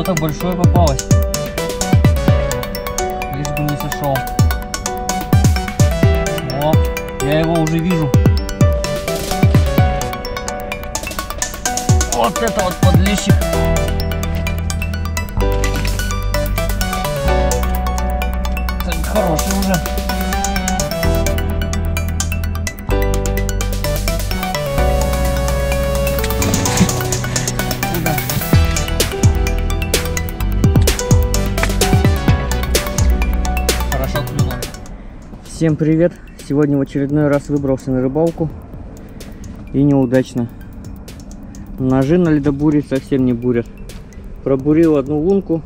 Что-то большое попалось. Лишь бы не сошел. О, я его уже вижу. Вот это вот подлещик. Хороший уже. Всем привет! Сегодня в очередной раз выбрался на рыбалку и неудачно. Ножи на ледобуре совсем не бурят. Пробурил одну лунку.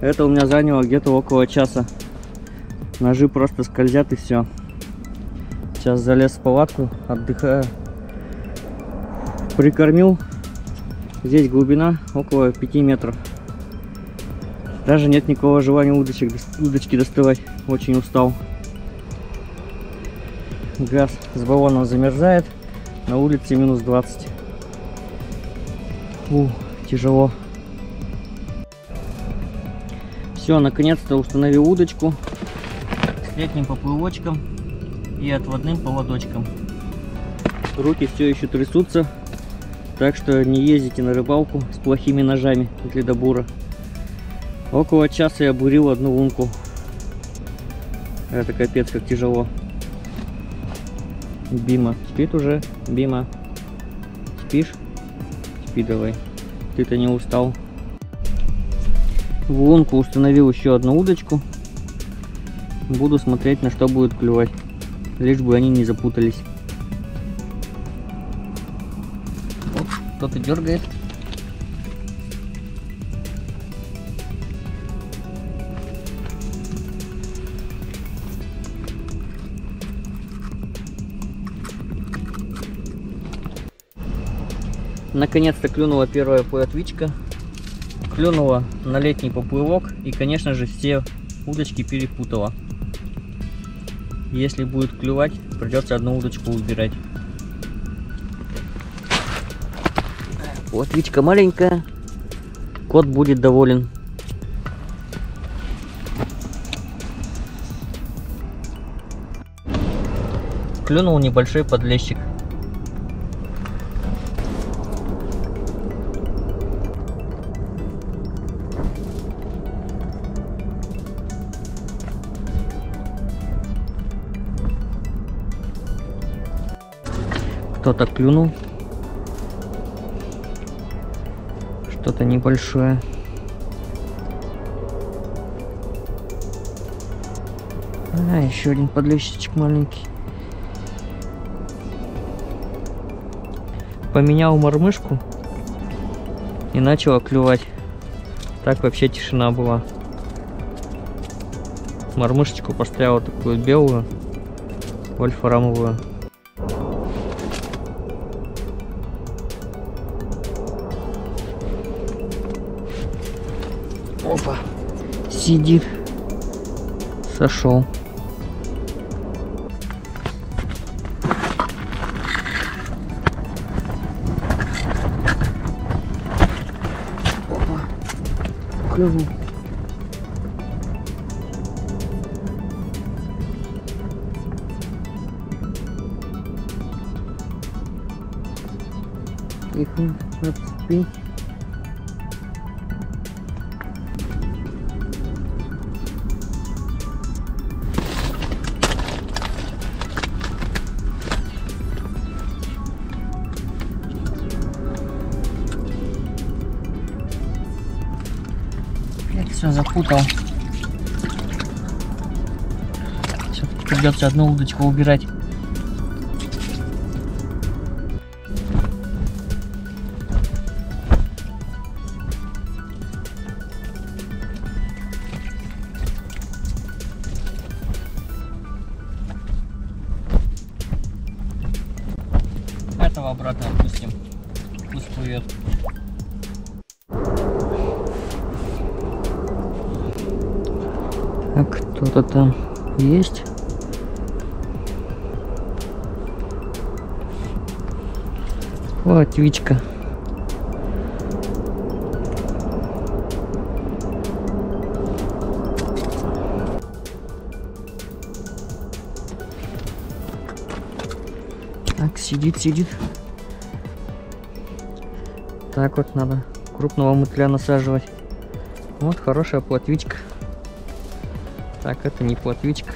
Это у меня заняло где-то около часа. Ножи просто скользят и все. Сейчас залез в палатку, отдыхаю. Прикормил. Здесь глубина около 5 метров. Даже нет никакого желания удочек, удочки доставать. Очень устал. Газ с баллоном замерзает. На улице минус 20. Фу, тяжело. Все, наконец-то установил удочку с летним поплывочком и отводным поводочком. Руки все еще трясутся, так что не ездите на рыбалку с плохими ножами для добура. Около часа я бурил одну лунку. Это капец как тяжело. Бима. Спит уже? Бима. Спишь? Спи давай. Ты-то не устал. В лунку установил еще одну удочку. Буду смотреть, на что будет клювать. Лишь бы они не запутались. Оп, кто-то дергает. Наконец-то клюнула первая плотвичка. Клюнула на летний поплывок и, конечно же, все удочки перепутала. Если будет клювать, придется одну удочку убирать. Плотвичка маленькая. Кот будет доволен. Клюнул небольшой подлещик. Кто-то клюнул. Что-то небольшое. А, еще один подлещичек маленький. Поменял мормышку и начала клювать. Так вообще тишина была. Мормышечку поставил такую белую, вольфрамовую. Сидит. Сошел. Опа. Клюнул. Тихо, отцепи. Блять, все запутал. Сейчас придется одну удочку убирать. А кто-то там есть? Платвичка. Так, сидит, сидит. Так вот надо крупного мотыля насаживать. Вот хорошая платвичка. Так, это не плотвичка.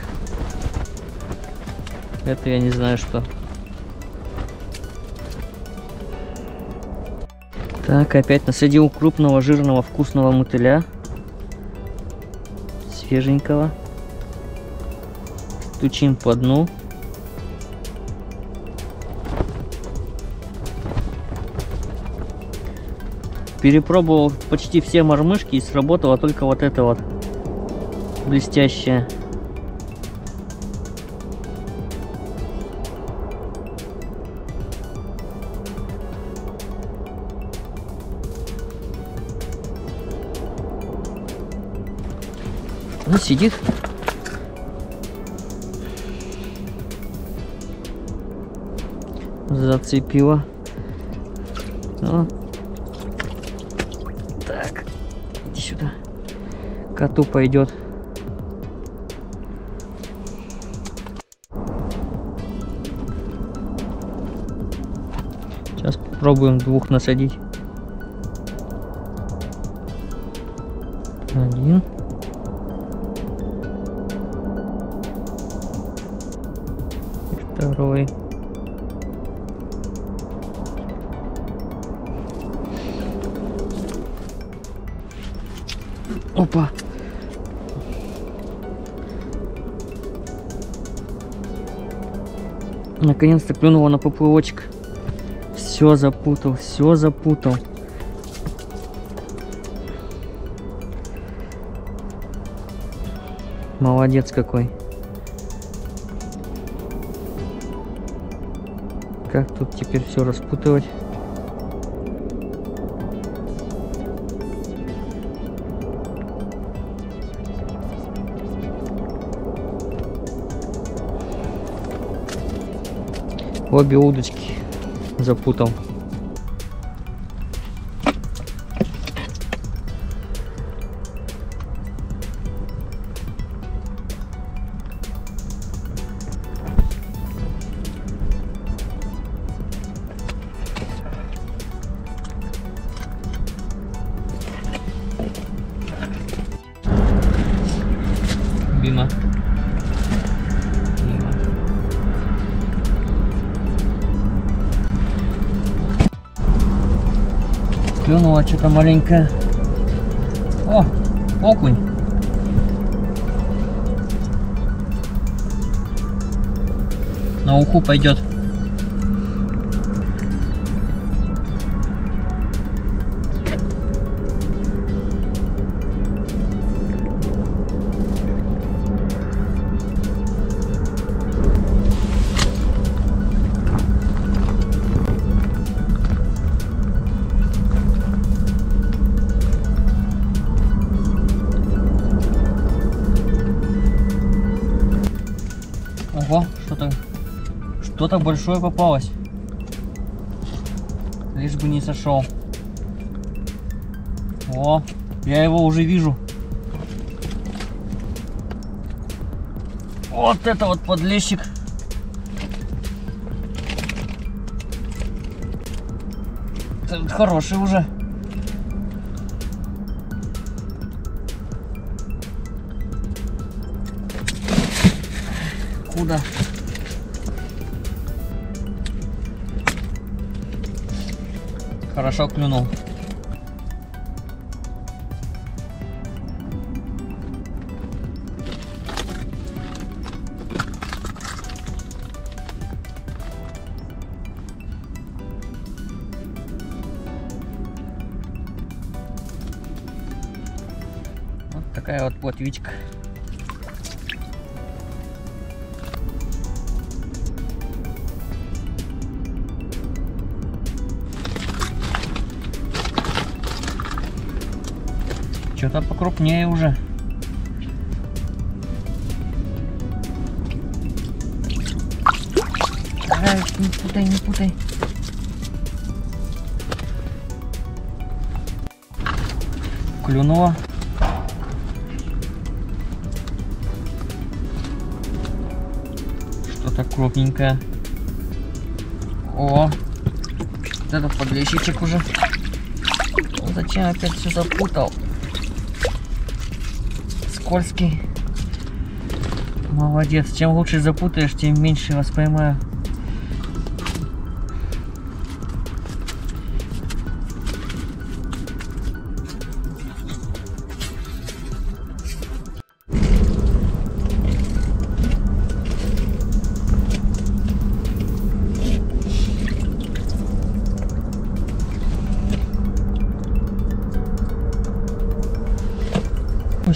Это я не знаю что. Так, опять насадил крупного, жирного, вкусного мотыля. Свеженького. Стучим по дну. Перепробовал почти все мормышки и сработала только вот эта вот блестящая. Ну, сидит. Зацепила. Ну. Так. Иди сюда. Коту пойдет. Попробуем двух насадить. Один. второй. Опа. Наконец-то клюнула на поплывочек. Все запутал, все запутал. Молодец какой. Как тут теперь все распутывать? Обе удочки запутал. Клюнула что-то маленькое. О, окунь. На уху пойдет. Ого, что-то что-то большое попалось. Лишь бы не сошел. О, я его уже вижу. Вот это вот подлещик. Хороший уже. Куда? Хорошо клюнул. Вот такая вот плотвичка. Что-то покрупнее уже. Ай, не путай, не путай. Клюнула. Что-то крупненькое. О, вот это подлещичек уже. Ну, Зачем опять все запутал? Скользкий. Молодец. Чем лучше запутаешь, тем меньше вас поймаю.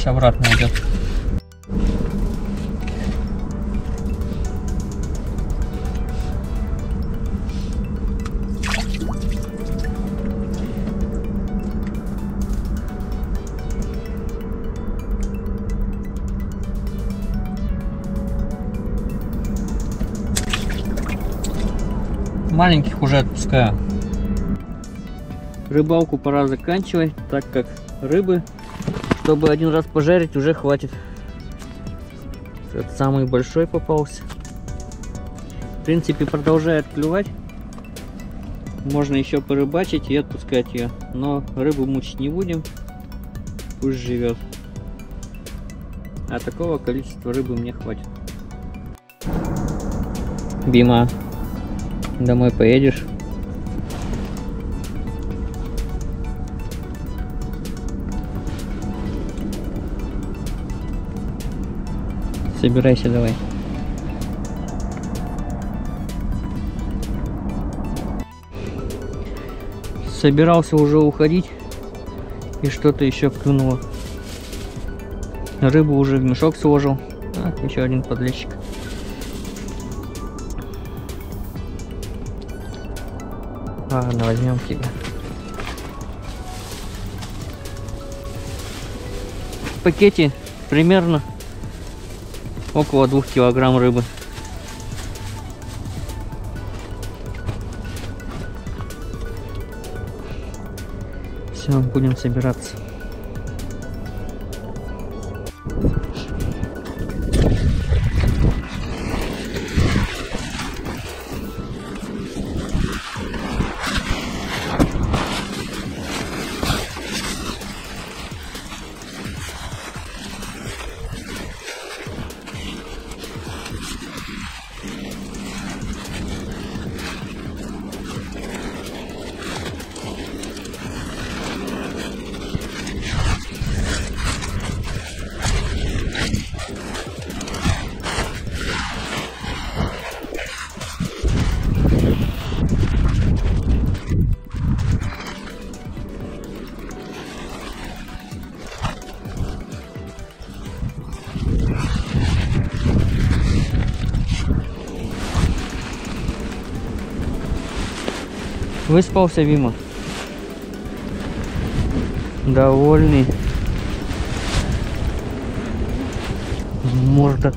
Пусть обратно идет. Маленьких уже отпускаю. Рыбалку пора заканчивать, так как рыбы чтобы один раз пожарить, уже хватит. Этот самый большой попался. В принципе, продолжает клювать. Можно еще порыбачить и отпускать ее. Но рыбу мучить не будем. Пусть живет. А такого количества рыбы мне хватит. Бима, домой поедешь? Собирайся давай. Собирался уже уходить, и что-то еще клюнуло. Рыбу уже в мешок сложил. А, еще один подлещик. Ладно, возьмем тебя. В пакете примерно около двух килограмм рыбы. Все, будем собираться. Выспался Вима. Довольный. Морда